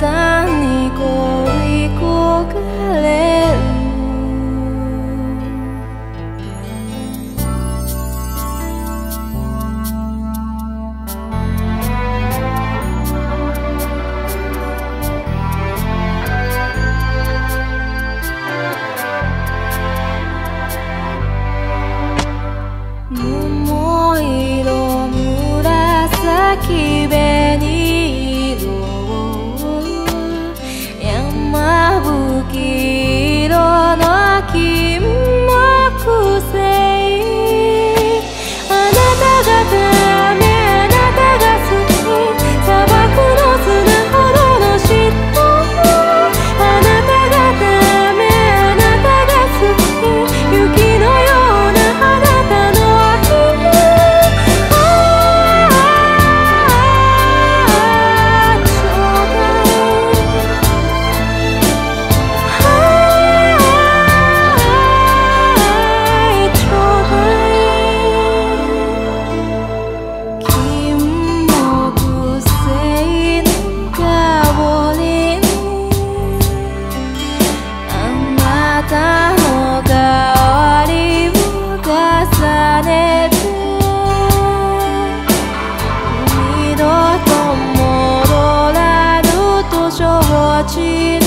たに恋焦がれる桃色紫べ说，我去